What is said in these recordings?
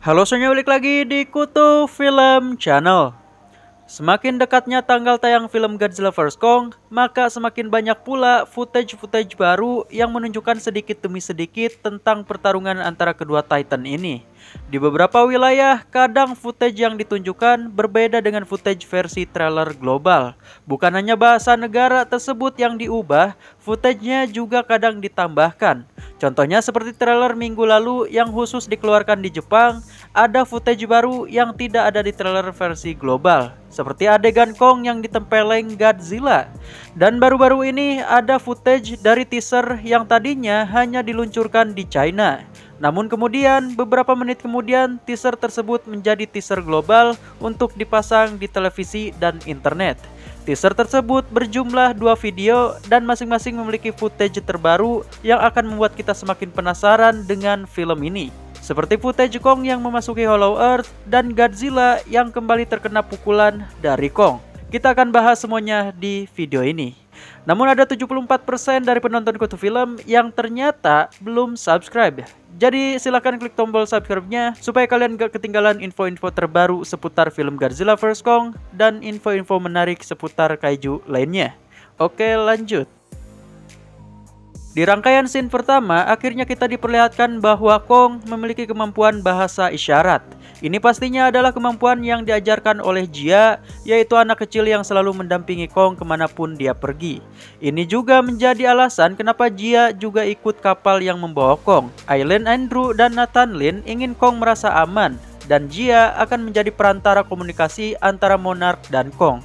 Halo semuanya balik lagi di Kutu Film Channel Semakin dekatnya tanggal tayang film Godzilla vs Kong, maka semakin banyak pula footage-footage baru yang menunjukkan sedikit demi sedikit tentang pertarungan antara kedua Titan ini. Di beberapa wilayah, kadang footage yang ditunjukkan berbeda dengan footage versi trailer global. Bukan hanya bahasa negara tersebut yang diubah, footage-nya juga kadang ditambahkan. Contohnya seperti trailer minggu lalu yang khusus dikeluarkan di Jepang, ada footage baru yang tidak ada di trailer versi global, seperti adegan Kong yang ditempeleng Godzilla. Dan baru-baru ini ada footage dari teaser yang tadinya hanya diluncurkan di China. Namun kemudian, beberapa menit kemudian, teaser tersebut menjadi teaser global untuk dipasang di televisi dan internet. Teaser tersebut berjumlah dua video dan masing-masing memiliki footage terbaru yang akan membuat kita semakin penasaran dengan film ini seperti footage Kong yang memasuki Hollow Earth dan Godzilla yang kembali terkena pukulan dari Kong. Kita akan bahas semuanya di video ini. Namun ada 74% dari penonton kutu film yang ternyata belum subscribe. Jadi silahkan klik tombol subscribe-nya supaya kalian gak ketinggalan info-info terbaru seputar film Godzilla vs Kong dan info-info menarik seputar kaiju lainnya. Oke lanjut. Di rangkaian scene pertama, akhirnya kita diperlihatkan bahwa Kong memiliki kemampuan bahasa isyarat. Ini pastinya adalah kemampuan yang diajarkan oleh Jia, yaitu anak kecil yang selalu mendampingi Kong ke mana pun dia pergi. Ini juga menjadi alasan kenapa Jia juga ikut kapal yang membawa Kong. Aileen Andrew dan Nathan Lin ingin Kong merasa aman, dan Jia akan menjadi perantara komunikasi antara Monarch dan Kong.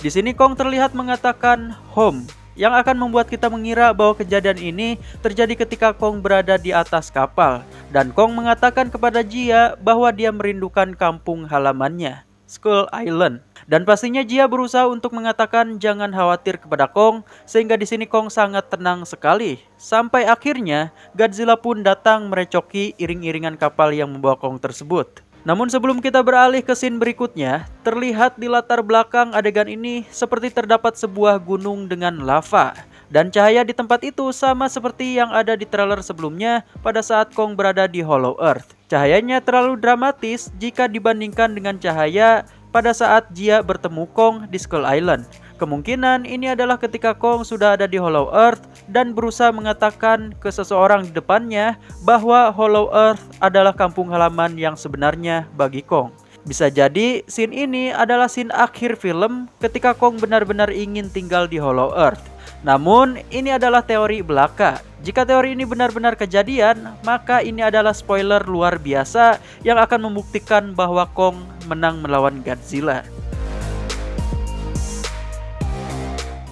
Di sini Kong terlihat mengatakan home yang akan membuat kita mengira bahwa kejadian ini terjadi ketika Kong berada di atas kapal dan Kong mengatakan kepada Jia bahwa dia merindukan kampung halamannya, Skull Island. Dan pastinya Jia berusaha untuk mengatakan jangan khawatir kepada Kong sehingga di sini Kong sangat tenang sekali. Sampai akhirnya Godzilla pun datang merecoki iring-iringan kapal yang membawa Kong tersebut. Namun sebelum kita beralih ke scene berikutnya, terlihat di latar belakang adegan ini seperti terdapat sebuah gunung dengan lava. Dan cahaya di tempat itu sama seperti yang ada di trailer sebelumnya pada saat Kong berada di Hollow Earth. Cahayanya terlalu dramatis jika dibandingkan dengan cahaya pada saat Jia bertemu Kong di Skull Island. Kemungkinan ini adalah ketika Kong sudah ada di Hollow Earth dan berusaha mengatakan ke seseorang di depannya bahwa Hollow Earth adalah kampung halaman yang sebenarnya bagi Kong. Bisa jadi scene ini adalah scene akhir film ketika Kong benar-benar ingin tinggal di Hollow Earth. Namun ini adalah teori belaka. Jika teori ini benar-benar kejadian, maka ini adalah spoiler luar biasa yang akan membuktikan bahwa Kong menang melawan Godzilla.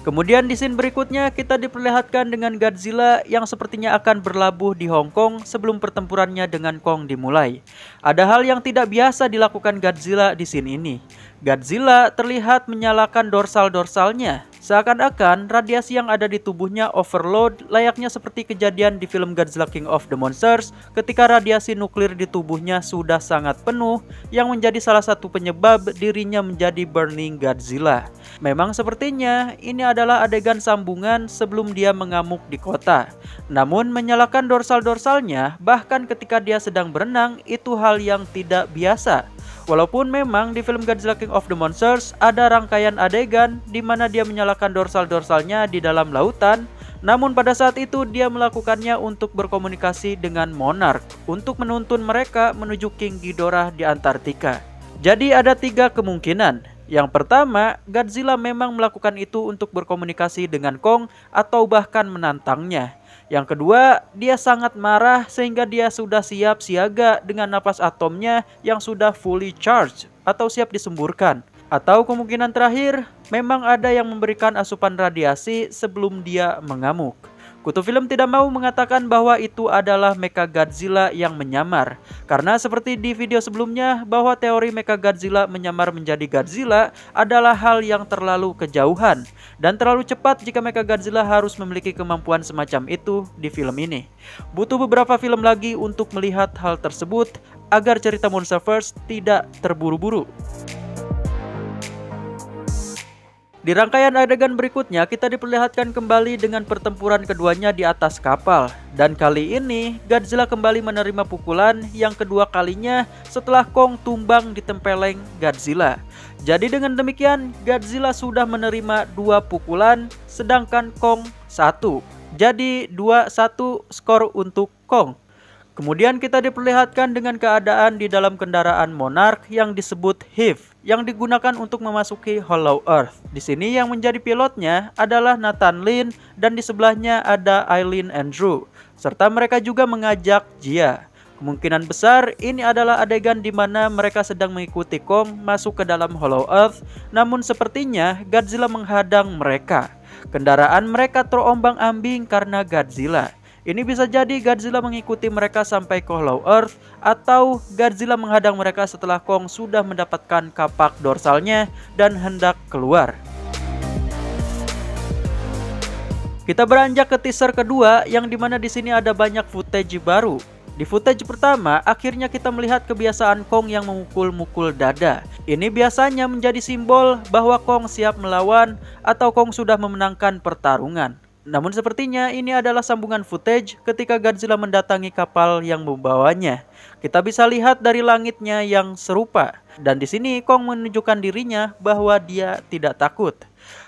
Kemudian di scene berikutnya kita diperlihatkan dengan Godzilla yang sepertinya akan berlabuh di Hong Kong sebelum pertempurannya dengan Kong dimulai. Ada hal yang tidak biasa dilakukan Godzilla di scene ini. Godzilla terlihat menyalakan dorsal-dorsalnya Seakan-akan radiasi yang ada di tubuhnya overload layaknya seperti kejadian di film Godzilla King of the Monsters ketika radiasi nuklir di tubuhnya sudah sangat penuh yang menjadi salah satu penyebab dirinya menjadi Burning Godzilla. Memang sepertinya ini adalah adegan sambungan sebelum dia mengamuk di kota. Namun menyalakan dorsal-dorsalnya bahkan ketika dia sedang berenang itu hal yang tidak biasa. Walaupun memang di film Godzilla King of the Monsters ada rangkaian adegan di mana dia menyalakan dorsal-dorsalnya di dalam lautan, namun pada saat itu dia melakukannya untuk berkomunikasi dengan Monarch untuk menuntun mereka menuju King Ghidorah di Antartika. Jadi ada tiga kemungkinan. Yang pertama, Godzilla memang melakukan itu untuk berkomunikasi dengan Kong atau bahkan menantangnya. Yang kedua, dia sangat marah sehingga dia sudah siap siaga dengan napas atomnya yang sudah fully charged atau siap disemburkan. Atau kemungkinan terakhir, memang ada yang memberikan asupan radiasi sebelum dia mengamuk. Kutu film tidak mau mengatakan bahwa itu adalah Mecha Godzilla yang menyamar. Karena seperti di video sebelumnya bahwa teori Mecha Godzilla menyamar menjadi Godzilla adalah hal yang terlalu kejauhan. Dan terlalu cepat jika Mecha Godzilla harus memiliki kemampuan semacam itu di film ini. Butuh beberapa film lagi untuk melihat hal tersebut agar cerita Monsterverse tidak terburu-buru. Di rangkaian adegan berikutnya, kita diperlihatkan kembali dengan pertempuran keduanya di atas kapal. Dan kali ini, Godzilla kembali menerima pukulan yang kedua kalinya setelah Kong tumbang di tempeleng Godzilla. Jadi dengan demikian, Godzilla sudah menerima dua pukulan, sedangkan Kong satu. Jadi 2-1 skor untuk Kong. Kemudian kita diperlihatkan dengan keadaan di dalam kendaraan Monarch yang disebut Hive yang digunakan untuk memasuki Hollow Earth. Di sini yang menjadi pilotnya adalah Nathan Lin dan di sebelahnya ada Eileen Andrew serta mereka juga mengajak Jia. Kemungkinan besar ini adalah adegan di mana mereka sedang mengikuti Kong masuk ke dalam Hollow Earth, namun sepertinya Godzilla menghadang mereka. Kendaraan mereka terombang-ambing karena Godzilla. Ini bisa jadi Godzilla mengikuti mereka sampai ke Hollow Earth atau Godzilla menghadang mereka setelah Kong sudah mendapatkan kapak dorsalnya dan hendak keluar. Kita beranjak ke teaser kedua yang di mana di sini ada banyak footage baru. Di footage pertama, akhirnya kita melihat kebiasaan Kong yang memukul-mukul dada. Ini biasanya menjadi simbol bahwa Kong siap melawan atau Kong sudah memenangkan pertarungan. Namun sepertinya ini adalah sambungan footage ketika Godzilla mendatangi kapal yang membawanya. Kita bisa lihat dari langitnya yang serupa. Dan di sini Kong menunjukkan dirinya bahwa dia tidak takut.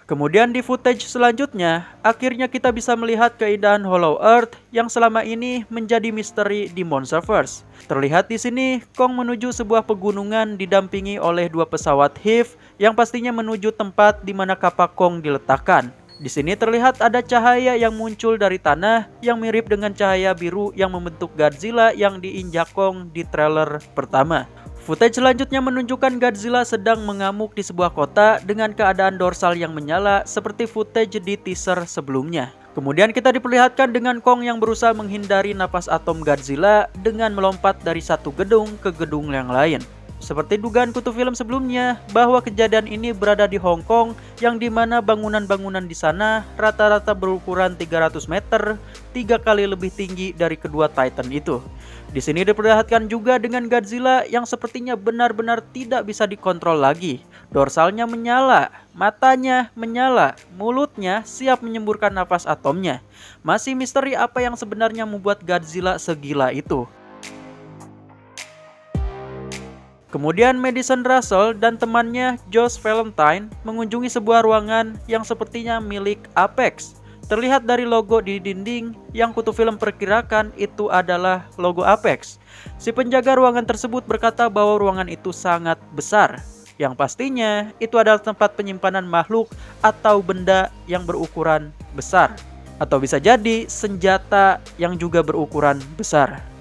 Kemudian di footage selanjutnya, akhirnya kita bisa melihat keindahan Hollow Earth yang selama ini menjadi misteri di Monsterverse. Terlihat di sini, Kong menuju sebuah pegunungan didampingi oleh dua pesawat Hive yang pastinya menuju tempat di mana kapak Kong diletakkan. Di sini terlihat ada cahaya yang muncul dari tanah yang mirip dengan cahaya biru yang membentuk Godzilla yang diinjak Kong di trailer pertama. Footage selanjutnya menunjukkan Godzilla sedang mengamuk di sebuah kota dengan keadaan dorsal yang menyala seperti footage di teaser sebelumnya. Kemudian kita diperlihatkan dengan Kong yang berusaha menghindari napas atom Godzilla dengan melompat dari satu gedung ke gedung yang lain. Seperti dugaan kutu film sebelumnya, bahwa kejadian ini berada di Hong Kong yang di mana bangunan-bangunan di sana rata-rata berukuran 300 meter, tiga kali lebih tinggi dari kedua Titan itu. Di sini diperlihatkan juga dengan Godzilla yang sepertinya benar-benar tidak bisa dikontrol lagi. Dorsalnya menyala, matanya menyala, mulutnya siap menyemburkan nafas atomnya. Masih misteri apa yang sebenarnya membuat Godzilla segila itu. Kemudian Madison Russell dan temannya Josh Valentine mengunjungi sebuah ruangan yang sepertinya milik Apex. Terlihat dari logo di dinding yang kutu film perkirakan itu adalah logo Apex. Si penjaga ruangan tersebut berkata bahwa ruangan itu sangat besar. Yang pastinya itu adalah tempat penyimpanan makhluk atau benda yang berukuran besar. Atau bisa jadi senjata yang juga berukuran besar.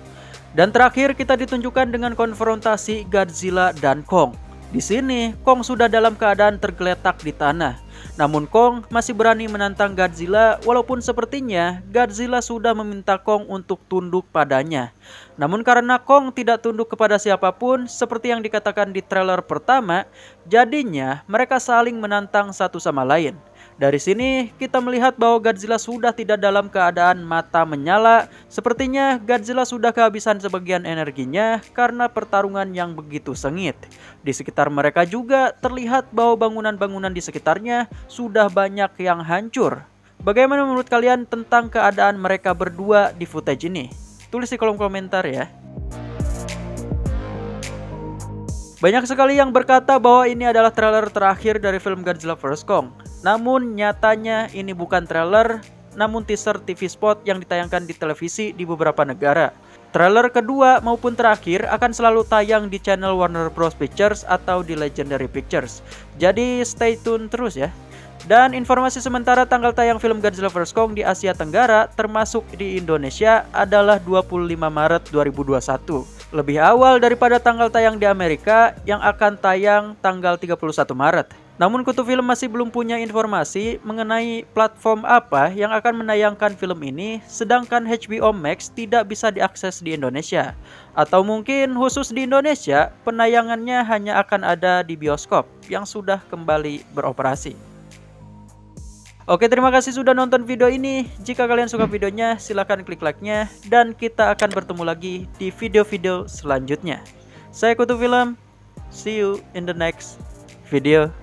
Dan terakhir kita ditunjukkan dengan konfrontasi Godzilla dan Kong. Di sini, Kong sudah dalam keadaan tergeletak di tanah. Namun Kong masih berani menantang Godzilla walaupun sepertinya Godzilla sudah meminta Kong untuk tunduk padanya. Namun karena Kong tidak tunduk kepada siapa pun seperti yang dikatakan di trailer pertama, jadinya mereka saling menantang satu sama lain. Dari sini kita melihat bahwa Godzilla sudah tidak dalam keadaan mata menyala. Sepertinya Godzilla sudah kehabisan sebagian energinya karena pertarungan yang begitu sengit. Di sekitar mereka juga terlihat bahwa bangunan-bangunan di sekitarnya sudah banyak yang hancur. Bagaimana menurut kalian tentang keadaan mereka berdua di footage ini? Tulis di kolom komentar ya. Banyak sekali yang berkata bahwa ini adalah trailer terakhir dari film Godzilla vs Kong. Namun nyatanya ini bukan trailer, namun teaser TV spot yang ditayangkan di televisi di beberapa negara. Trailer kedua maupun terakhir akan selalu tayang di channel Warner Bros Pictures atau di Legendary Pictures. Jadi stay tune terus ya. Dan informasi sementara tanggal tayang film Godzilla vs Kong di Asia Tenggara termasuk di Indonesia adalah 25 Maret 2021 lebih awal daripada tanggal tayang di Amerika yang akan tayang tanggal 31 Maret. Namun Kutu Film masih belum punya informasi mengenai platform apa yang akan menayangkan film ini sedangkan HBO Max tidak bisa diakses di Indonesia. Atau mungkin khusus di Indonesia penayangannya hanya akan ada di bioskop yang sudah kembali beroperasi. Oke terima kasih sudah nonton video ini. Jika kalian suka videonya silahkan klik like-nya Dan kita akan bertemu lagi di video-video selanjutnya. Saya Kutu Film See you in the next video